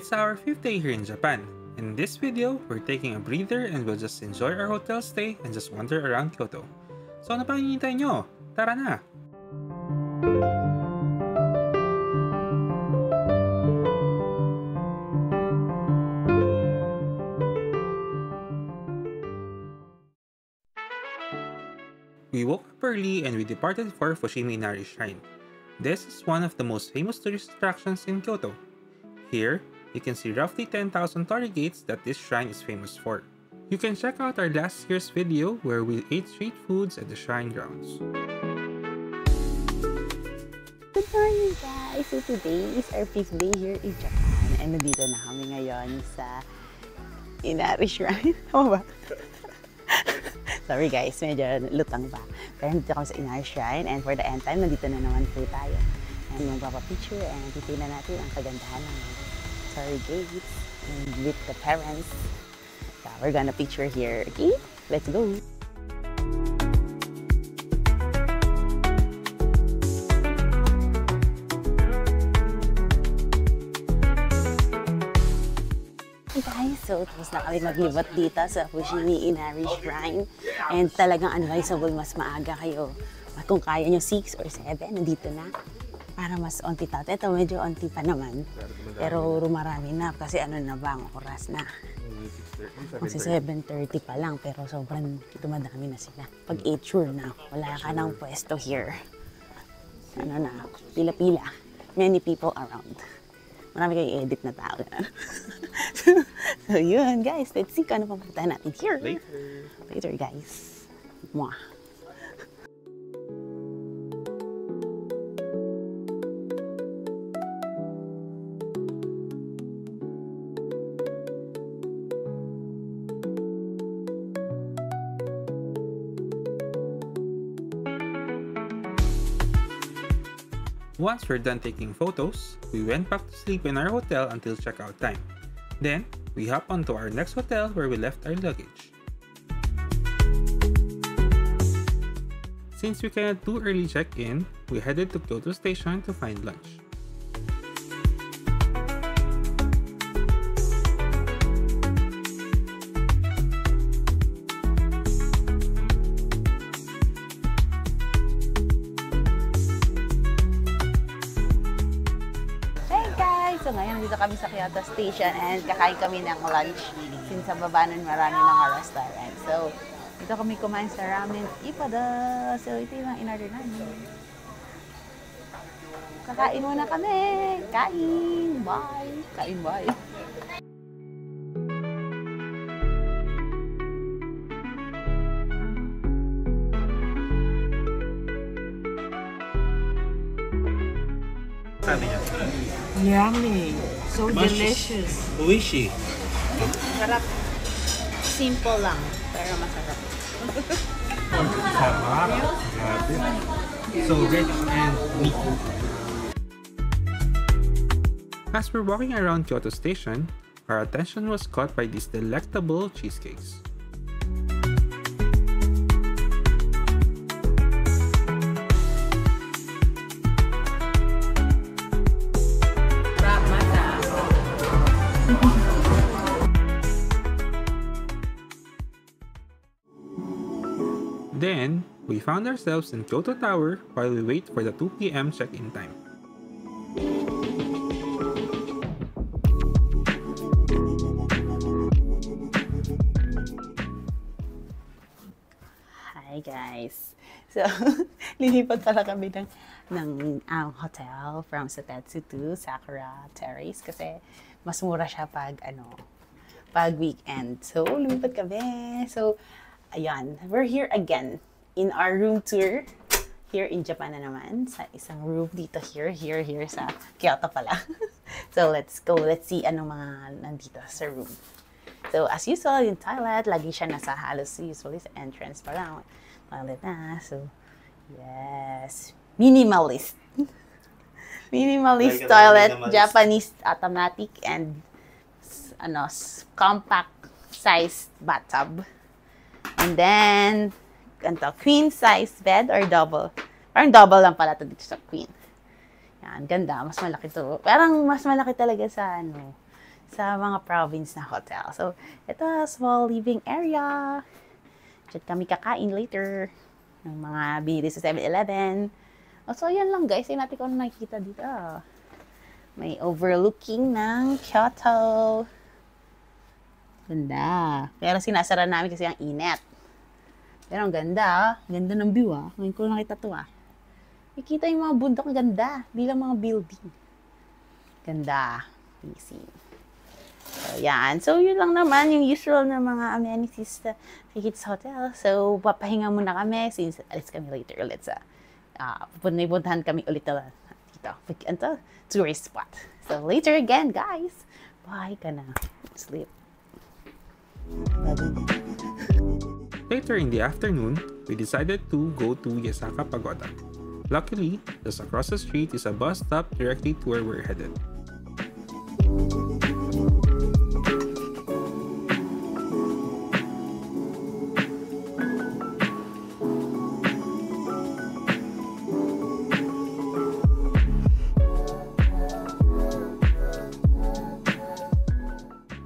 It's our fifth day here in Japan. In this video, we're taking a breather and we'll just enjoy our hotel stay and just wander around Kyoto. So ano pa hinihintay nyo? Tara na! We woke up early and we departed for Fushimi Inari Shrine. This is one of the most famous tourist attractions in Kyoto. Here, you can see roughly 10,000 torii gates that this shrine is famous for. You can check out our last year's video where we ate street foods at the shrine grounds. Good morning guys! So today is our fifth day here in Japan and nandito na kami ngayon sa Inari Shrine. Tama ba? Sorry guys, medyo lutang pa. Pero nandito kami sa Inari Shrine and for the end time, nandito na naman po tayo. And magpapapicture and titignan natin ang kagandahan ng Torii Gates and with the parents. So, we're gonna picture here. Okay, let's go! So tapos na kami maglibot dito sa Fushimi Inari Shrine. And talagang advisable mas maaga kayo. At kung kaya nyo 6 or 7, nandito na. Para mas onti tayo. Ito medyo onti pa naman. Pero rumarami na kasi ano na ba ang oras na. Kasi 7.30 pa lang pero sobrang dumadami na sila. Pag 8 sure na, wala ka ng pwesto here. Ano na, pila-pila. Many people around. Marami kayong edit na tao. so yun guys, let's see kung ano papunta natin here. Later! Later guys. Mwah. Once we're done taking photos, we went back to sleep in our hotel until checkout time. Then, we hop onto our next hotel where we left our luggage. Since we cannot do early check-in, we headed to Kyoto Station to find lunch. Kami sa Kyoto Station and kakain kami ng lunch since sa baba nun marami mga restaurant. So, dito kami kumain sa ramen ipada. So, ito yung in-order namin. Kakain muna kami! Kain! Bye! Kain bye! Yummy. So Mas- delicious. Uishi. Sarap. Simple lang, pero masarap. Sarap. Grabe. So rich and meaty. As we're walking around Kyoto Station, our attention was caught by these delectable cheesecakes. Found ourselves in Kyoto Tower while we wait for the 2 p.m. check-in time. Hi guys! So, lilipat pala kami ng, ng um, hotel from Satetsu to Sakura Terrace kasi mas mura siya pag ano, pag weekend. So, lumipat kami. So, ayan, we're here again in our room tour here in Japan na naman sa isang room dito here, here, here sa Kyoto pala. so, let's go. Let's see anong mga nandito sa room. So, as usual, yung toilet, lagi siya nasa halos usually sa entrance pa lang. Toilet na. So, yes. Minimalist. Minimalist Like toilet, minimalist. Japanese automatic, and ano, compact size bathtub. And then, ganito, queen size bed or double. Parang double lang pala to dito sa queen. Yan, ganda. Mas malaki to. Parang mas malaki talaga sa ano, sa mga province na hotel. So, ito, small living area. Diyan kami kakain later ng mga bili sa 7-Eleven. Oh, so, yan lang guys. Yung natin kung ano nakikita dito. May overlooking ng Kyoto. Ganda. Pero sinasara namin kasi ang init. Pero ang ganda, ah. Ganda ng view, ah. Ngayon ko nakita to, ah. Nakikita yung mga bundok ang ganda. Di lang mga building. Ganda. Easy. So, yan. So, yun lang naman yung usual na mga amenities sa Kids Hotel. So, papahinga muna kami since alis kami later ulit sa uh, puntahan kami ulit na dito. Ito, tourist spot. So, later again, guys. Bye ka na. Sleep. Later in the afternoon, we decided to go to Yasaka Pagoda. Luckily, just across the street is a bus stop directly to where we're headed.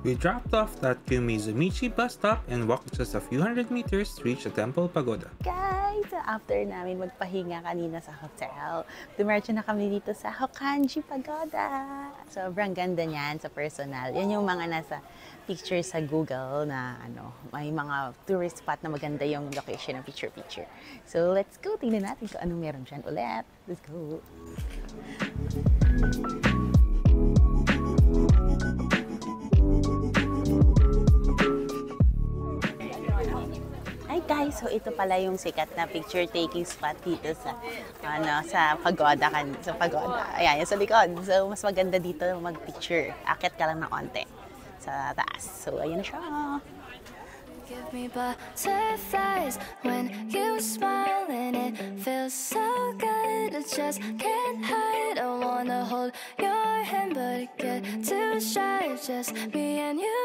We dropped off at Kyumizumichi bus stop and walked just a few hundred meters to reach the Temple Pagoda. Guys, after namin magpahinga kanina sa hotel, dumiretso na kami dito sa Hokanji Pagoda. Sobrang ganda niyan sa personal. Yan yung mga nasa picture sa Google na ano, may mga tourist spot na maganda yung location ng picture-picture. So, let's go. Tingnan natin kung anong meron dyan ulit. Let's go. Hi guys, so ito pala yung sikat na picture taking spot dito sa ano sa pagoda kan sa pagoda. Ayan, sa likod. So mas maganda dito mag-picture. Akit ka lang ng onte sa taas. So ayan na siya. Give me butterflies when you smile and it feels so good. I just can't hide. I wanna hold your hand, but I get too shy. Just me and you.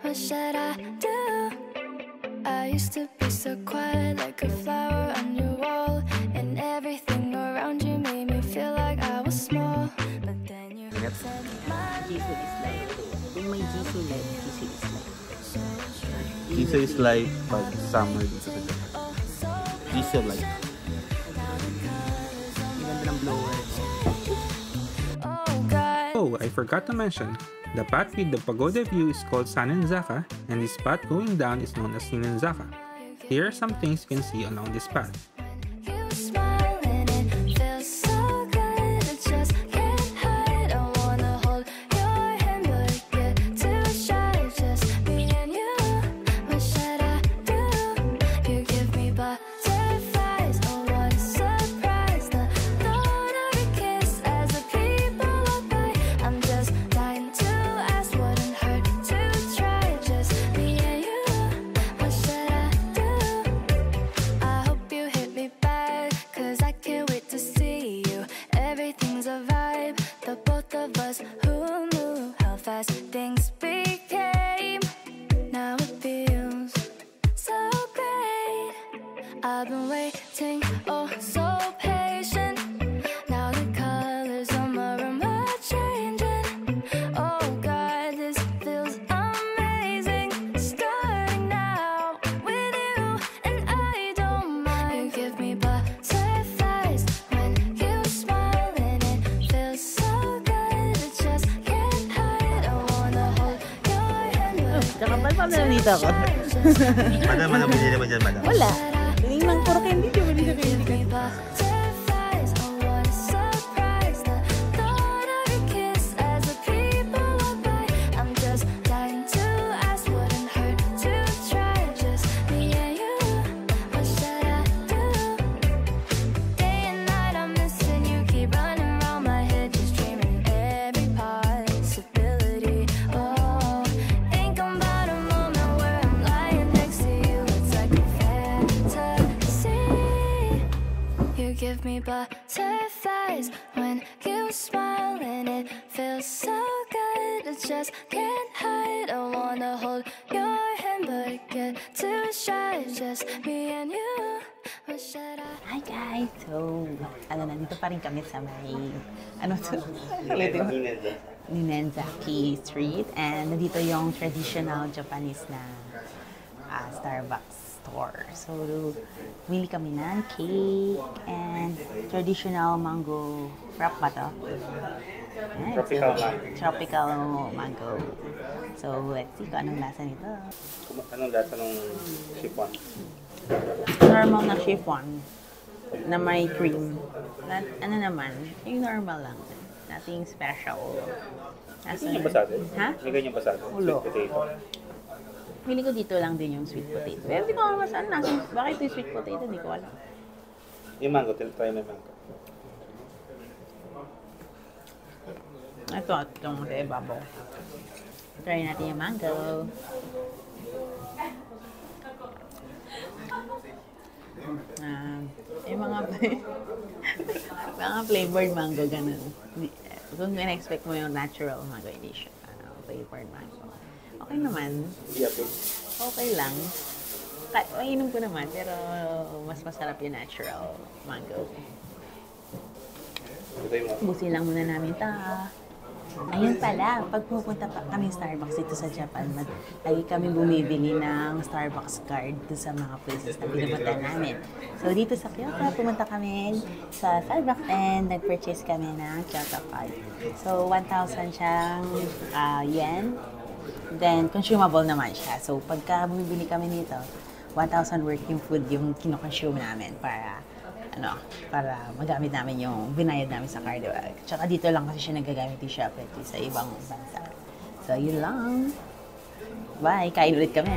What should I do? I used to be so quiet, like a flower on your wall, and everything around you made me feel like I was small. But then you said my Jisoo is like, yung may Jisoo like, Jisoo is like. Giso is like pag summer dito sa Giso like ganda ng blower. oh Oh, I forgot to mention, the path with the pagoda view is called Sanenzaka, and this path going down is known as Shinenzaka. Here are some things you can see along this path. Fast things Kakapal pa na dito ako. Madam, ano bili naman dyan, madam? Wala. Tingin lang puro candy. Ba dito candy Hi guys! So, ano, nandito pa rin kami sa may, ano to? Ninenzaki Street. And nandito yung traditional Japanese na ah, Starbucks store. So, mili kami ng cake and traditional mango wrap ba to? Ayan, Tropical so, mango. Tropical mango. So, let's see kung anong lasa nito. Anong lasa ng chiffon? Normal na chiffon na may cream. Na, ano naman, yung normal lang. Nothing special. Nasa, Ganyan ba sa atin? Ha? May ganyan ba sa atin? Ulo. Sweet potato. Pili ko dito lang din yung sweet potato. Pero hindi ko alam saan nasa. Bakit yung sweet potato? Hindi ko alam. Yung mango, try mo yung mango. Ito, itong sa ibabaw. Try natin yung mango. Ah, yung mga mga flavored mango, ganun. Kung in-expect mo yung natural mango, siya ano, flavored mango. Okay naman. Okay lang. Mainom ko naman, pero mas masarap yung natural mango. Busin lang muna namin ta. Ayun pala, pag pupunta pa kami Starbucks dito sa Japan, lagi kami bumibili ng Starbucks card dun sa mga places na pinupunta namin. So dito sa Kyoto, pumunta kami sa Starbucks and nag-purchase kami ng Kyoto card. So 1,000 siyang ah, yen. Then consumable naman siya. So pagka bumibili kami nito, 1,000 worth yung food yung kinoconsume namin para ano, para magamit namin yung binayad namin sa card. Diba? Tsaka dito lang kasi siya nagagamit yung Shopee sa ibang bansa. So, yun lang. Bye! Kain ulit kami.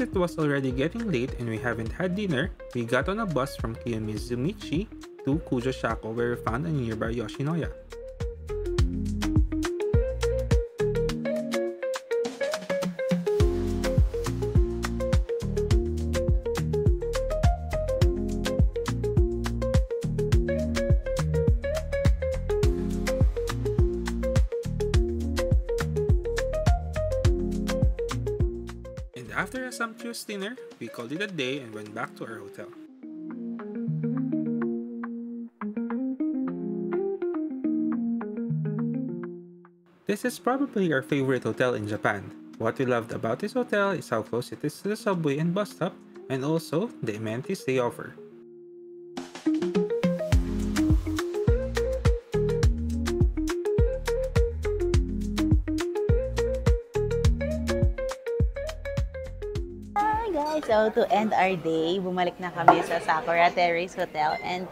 Since it was already getting late and we haven't had dinner, we got on a bus from Kiyomizumichi to Kujosako where we found a nearby Yoshinoya. Sumptuous dinner, we called it a day and went back to our hotel. This is probably our favorite hotel in Japan. What we loved about this hotel is how close it is to the subway and bus stop, and also the amenities they offer. So to end our day, bumalik na kami sa Sakura Terrace Hotel and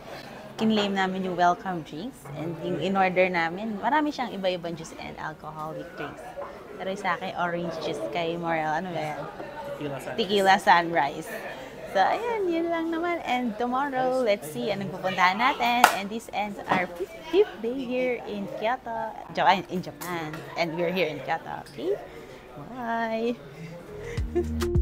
kinlaim namin yung welcome drinks and yung in-order namin, marami siyang iba-ibang juice and alcoholic drinks. Pero sa akin, orange juice kay Morel, ano ba yan? Tequila Sunrise. So, ayan, yun lang naman. And tomorrow, let's see anong pupuntahan natin. And this ends our fifth day here in Kyoto, Japan, in Japan. And we're here in Kyoto, okay? Bye!